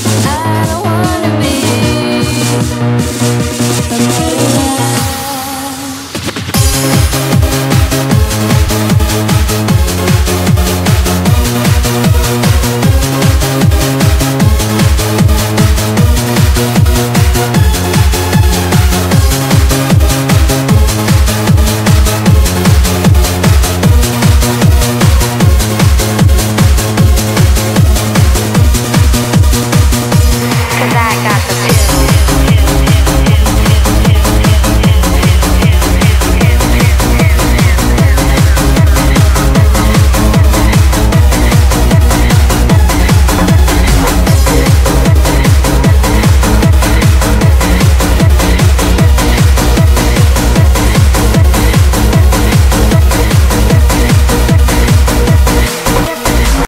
I